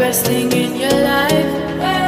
best thing in your life.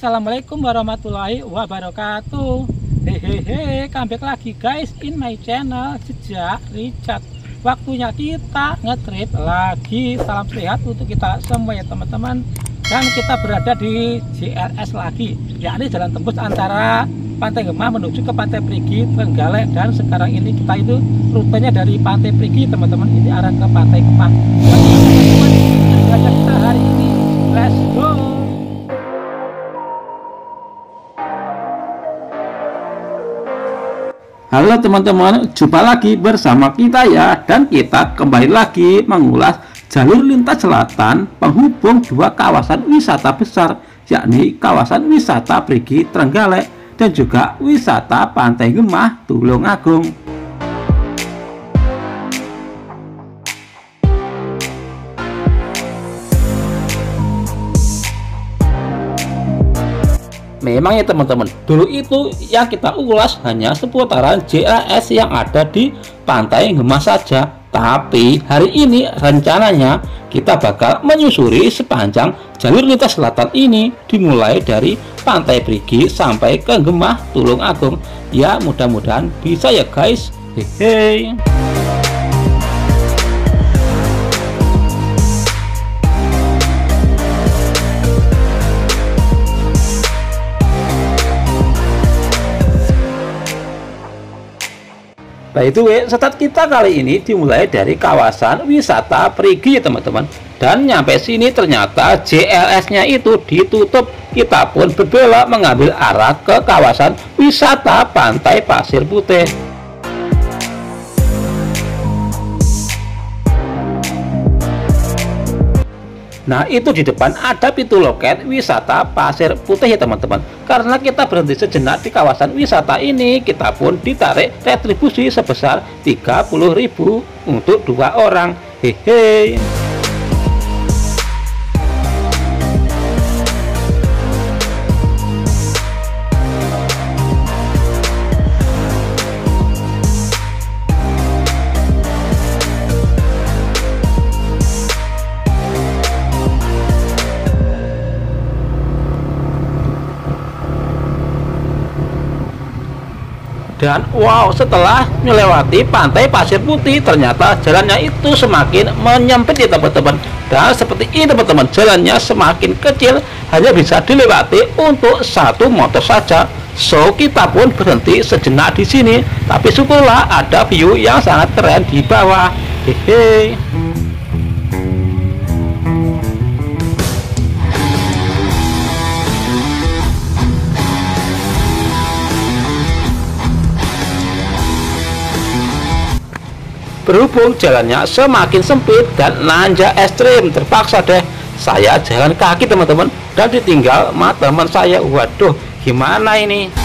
Assalamualaikum warahmatullahi wabarakatuh. Hehehe, comeback lagi guys in my channel Jejak Richard. Waktunya kita ngetrip lagi. Salam sehat untuk kita semua ya teman-teman. Dan kita berada di JRS lagi yakni jalan tembus antara Pantai Gemah menuju ke Pantai Perigi, Trenggalek. Dan sekarang ini kita itu rutenya dari Pantai Perigi teman-teman Ini arah ke Pantai Gemah Jadi kita hari ini Let's go Halo teman-teman, jumpa lagi bersama kita ya dan kita kembali lagi mengulas jalur lintas selatan penghubung dua kawasan wisata besar yakni kawasan wisata Perigi Trenggalek dan juga wisata Pantai Gemah Tulungagung. Memang ya teman-teman, dulu itu yang kita ulas hanya seputaran JAS yang ada di Pantai Gemah saja. Tapi hari ini rencananya kita bakal menyusuri sepanjang jalur lintas selatan ini dimulai dari Pantai Perigi sampai ke Gemah Tulung Agung. Ya mudah-mudahan bisa ya guys. Hehe. By the way, setat kita kali ini dimulai dari kawasan wisata Perigi ya teman-teman. Dan nyampe sini ternyata JLS-nya itu ditutup. Kita pun berbelok mengambil arah ke kawasan wisata Pantai Pasir Putih. Nah itu di depan ada pintu loket wisata Pasir Putih ya teman-teman. Karena kita berhenti sejenak di kawasan wisata ini Kita pun ditarik retribusi sebesar 30.000 untuk dua orang. Hehe Dan wow, setelah melewati pantai pasir putih, ternyata jalannya itu semakin menyempit ya teman-teman. Dan seperti ini teman-teman, jalannya semakin kecil, hanya bisa dilewati untuk satu motor saja. So, kita pun berhenti sejenak di sini. Tapi syukurlah ada view yang sangat keren di bawah. Hehe. Berhubung jalannya semakin sempit dan nanjak ekstrim, terpaksa deh saya jalan kaki teman-teman dan ditinggal sama teman saya. Waduh, gimana ini?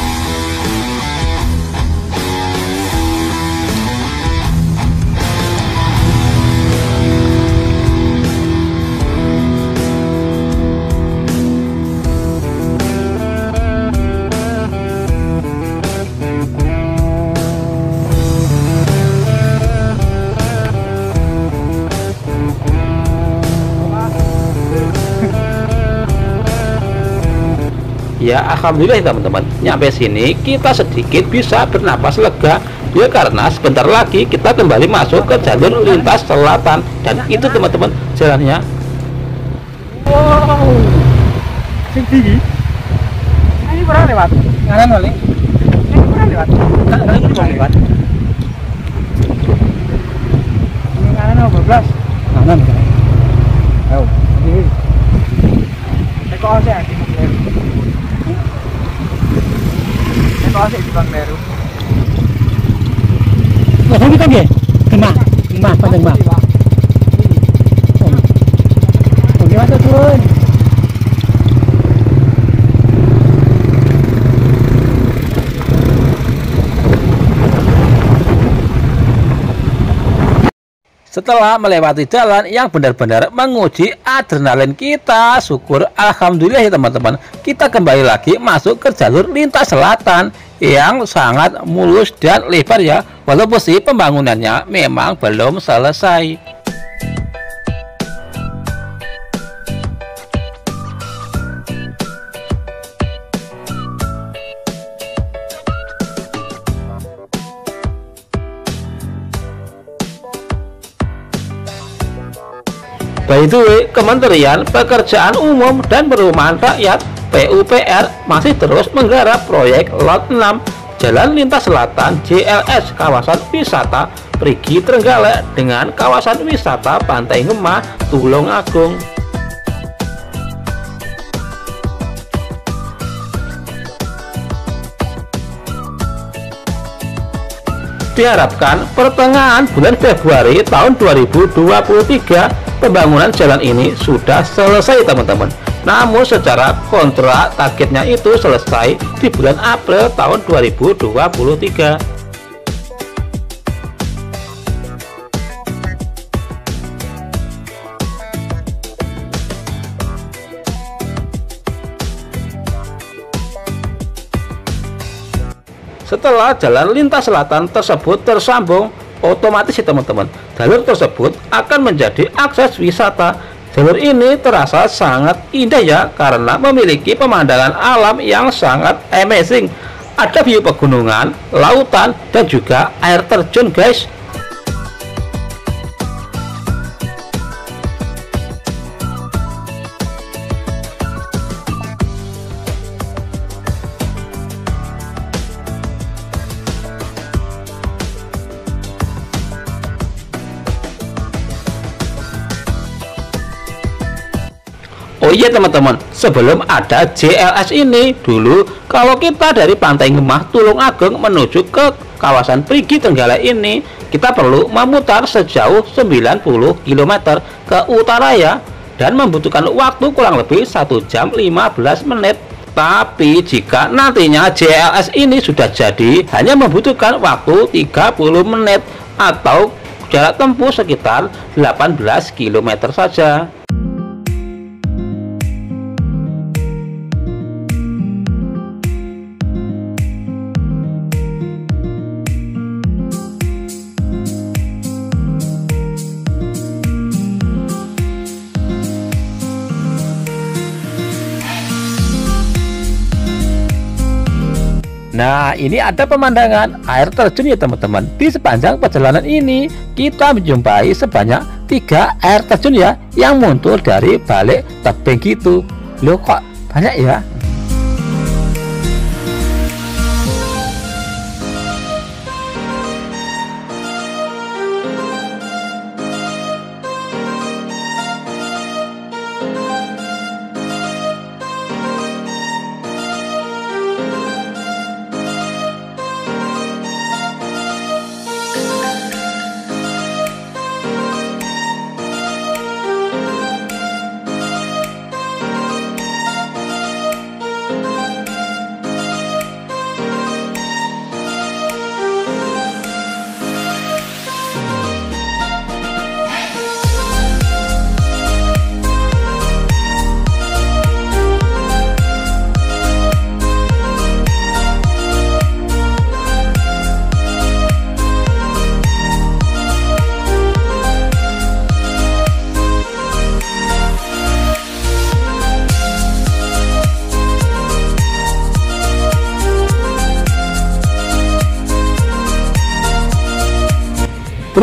Ya alhamdulillah teman-teman. Nyampe sini kita sedikit bisa bernapas lega. Ya karena sebentar lagi kita kembali masuk ke jalur lintas selatan. Dan itu teman-teman jalannya. Wow. Tinggi. Ini pernah lewat. Ngaran kali. Ini pernah lewat. Ngaran ini pernah lewat. Ini ngaran apa belas ngaran ayo. Ini. Eko saya Meru. Lah kita nggih? Gemah, gemah panjang gemah. Oh, turun? Setelah melewati jalan yang benar-benar menguji adrenalin kita, syukur alhamdulillah ya teman-teman, kita kembali lagi masuk ke jalur lintas selatan yang sangat mulus dan lebar ya, walaupun sih pembangunannya memang belum selesai. By the way, Kementerian Pekerjaan Umum dan Perumahan Rakyat PUPR masih terus menggarap proyek Lot 6 Jalan Lintas Selatan JLS kawasan wisata Perigi Trenggalek dengan kawasan wisata Pantai Ngemah Tulung Agung. Diharapkan pertengahan bulan Februari tahun 2023 pembangunan jalan ini sudah selesai teman-teman namun secara kontrak targetnya itu selesai di bulan April tahun 2023 Setelah jalan lintas selatan tersebut tersambung otomatis ya teman-teman jalur tersebut akan menjadi akses wisata jalur ini terasa sangat indah ya karena memiliki pemandangan alam yang sangat amazing. Ada view pegunungan lautan dan juga air terjun guys Oh iya teman-teman, sebelum ada JLS ini dulu kalau kita dari Pantai Ngemah Tulung Agung menuju ke kawasan Prigi Tenggala ini kita perlu memutar sejauh 90 km ke utara ya dan membutuhkan waktu kurang lebih 1 jam 15 menit. Tapi jika nantinya JLS ini sudah jadi hanya membutuhkan waktu 30 menit atau jarak tempuh sekitar 18 km saja Nah, ini ada pemandangan air terjun ya teman-teman. Di sepanjang perjalanan ini, kita menjumpai sebanyak tiga air terjun ya yang muncul dari balik tebing gitu. Loh kok banyak ya?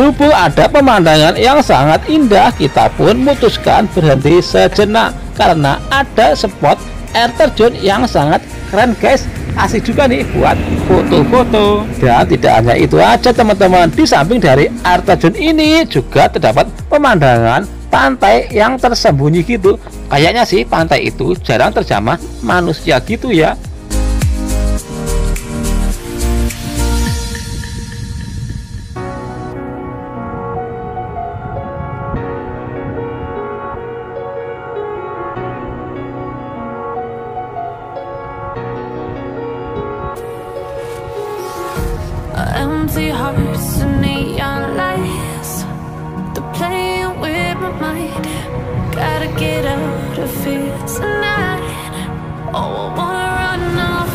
Berhubung ada pemandangan yang sangat indah, kita pun memutuskan berhenti sejenak karena ada spot air terjun yang sangat keren guys. Asik juga nih buat foto-foto. Dan tidak hanya itu aja teman-teman, di samping dari air terjun ini juga terdapat pemandangan pantai yang tersembunyi gitu. Kayaknya sih pantai itu jarang terjamah manusia gitu ya. Empty hearts and neon lights. They're playing with my mind. Gotta get out of here tonight. Oh, I wanna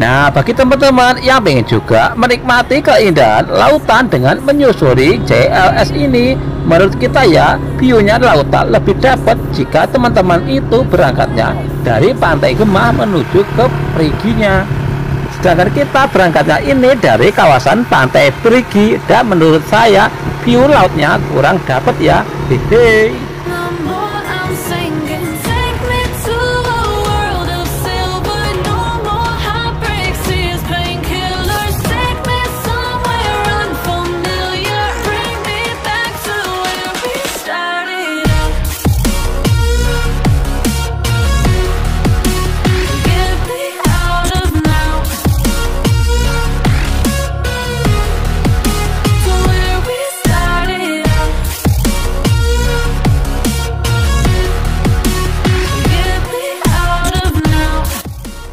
Nah, bagi teman-teman yang pengen juga menikmati keindahan lautan dengan menyusuri JLS ini, menurut kita ya, view-nya lautan lebih dapat jika teman-teman itu berangkatnya dari Pantai Gemah menuju ke Periginya. Sedangkan kita berangkatnya ini dari kawasan Pantai Perigi dan menurut saya view lautnya kurang dapat ya. Hehehe.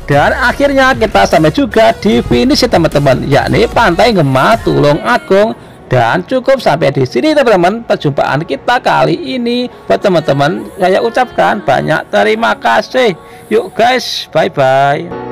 Dan akhirnya kita sampai juga di finish teman-teman, yakni Pantai Gemah Tulung Agung. Dan cukup sampai di sini teman-teman perjumpaan kita kali ini. Buat teman-teman saya ucapkan banyak terima kasih. Yuk guys, bye bye.